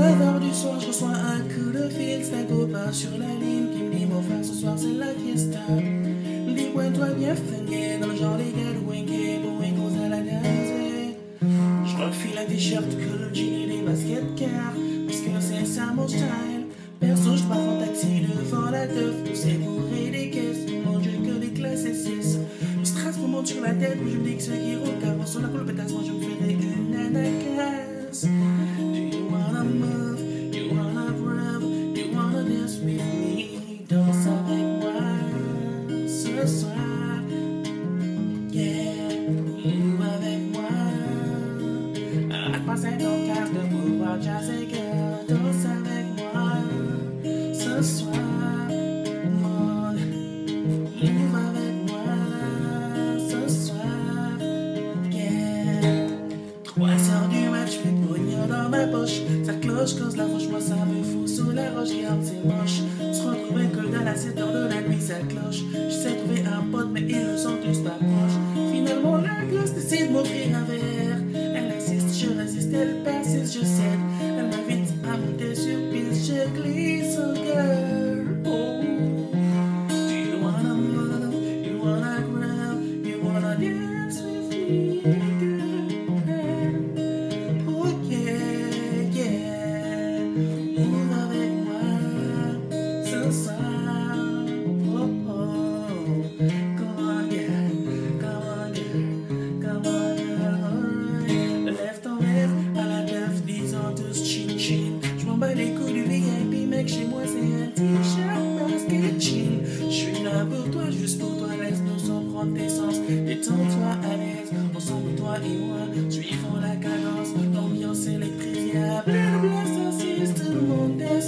9h du soir, je reçois un coup de fil, un copain sur la ligne qui me dit Mon frère, ce soir c'est la fiesta. Dis-moi, toi, bien fringué, dans le genre les gars de pour une cause à la danse. Je refile un t-shirt cool, jean et des baskets car, parce que c'est ça mon style. Perso, je pars en taxi devant la teuf, tous ces bourrés des caisses, mon dieu, que des classes et 6. Le stress me monte sur la tête, où je me dis que ceux qui roulent, car sur la coule pétasse, moi je me ferai with me? Danse avec moi ce soir. Yeah, avec moi. À quoi ton cœur de pouvoir girl? Danse avec moi ce soir. 3 heures du match, fais de pognon dans ma poche. Ça cloche, cause la roche, moi ça me fout sous la roche. Regarde, c'est moche. Se retrouver que dans la 7 heures de la nuit, ça cloche. J'essaie de trouver un pote, mais ils ne sont tous pas proches. Finalement, la gosse décide de m'offrir un verre. Elle insiste, je résiste, elle persiste, je cède. Elle m'invite à monter sur piste, je glisse, pour toi, laisse-nous sans prendre tes sens. Détends-toi à l'aise, ensemble toi et moi, suivons la cadence, l'ambiance électrisée. Blabla, ça tout le monde est